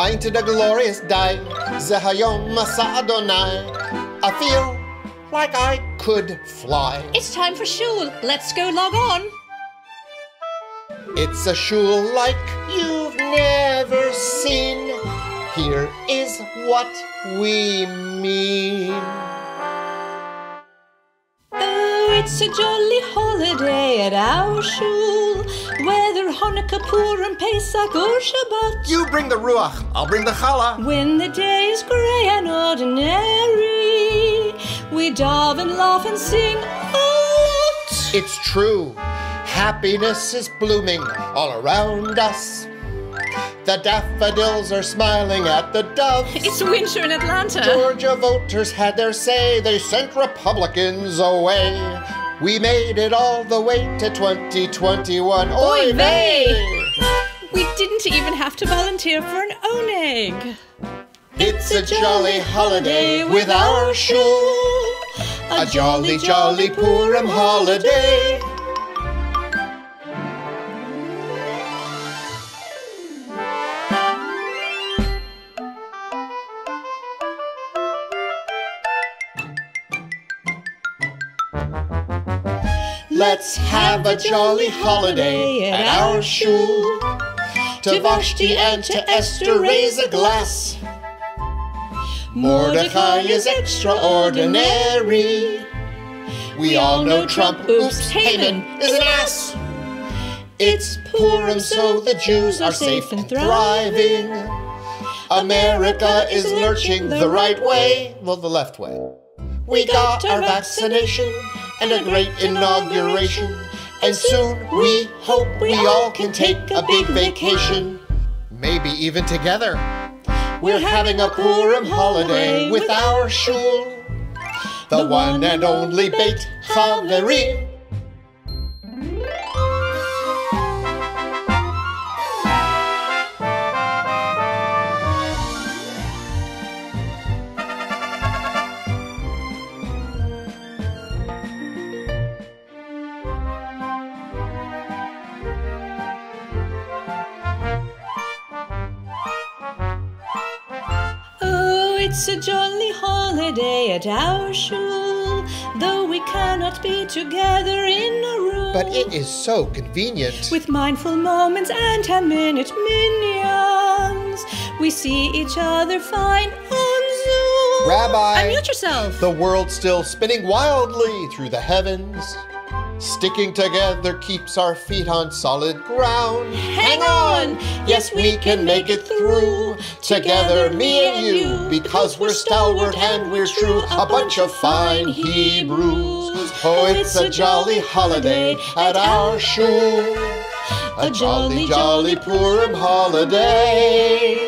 Ain't it a glorious day? Zehayom Masa Adonai. I feel like I could fly. It's time for shul. Let's go log on. It's a shul like you've never seen. Here is what we mean. It's a jolly holiday at our shul. Whether Hanukkah, Purim, Pesach, or Shabbat. You bring the ruach, I'll bring the challah. When the day is grey and ordinary, we dive and laugh, and sing a lot. It's true. Happiness is blooming all around us. The daffodils are smiling at the doves. It's winter in Atlanta. Georgia voters had their say, they sent Republicans away. We made it all the way to 2021. Oy vey! We didn't even have to volunteer for an oneg. It's a jolly holiday with our shul. A jolly, jolly Purim holiday. Let's have a jolly holiday at our shul. To Vashti and to Esther raise a glass. Mordecai is extraordinary. We all know Trump, oops, Haman is an ass. It's Purim, so the Jews are safe and thriving. America is lurching the right way, well, the left way. We got our vaccination and a great inauguration, and soon we hope we all can take a big vacation. Maybe even together. We're having a Purim holiday with our shul, the one and only Bet Haverim. It's a jolly holiday at our shul, though we cannot be together in a room. But it is so convenient. With mindful moments and 10 minute minyans, we see each other fine on Zoom. Rabbi. Unmute yourself. The world still spinning wildly through the heavens. Sticking together keeps our feet on solid ground. Hang on! Yes, we can make it through. Together, me and you, because we're stalwart and we're true. A bunch of fine Hebrews. Oh, oh it's a jolly holiday at our shul. A jolly, jolly Purim holiday.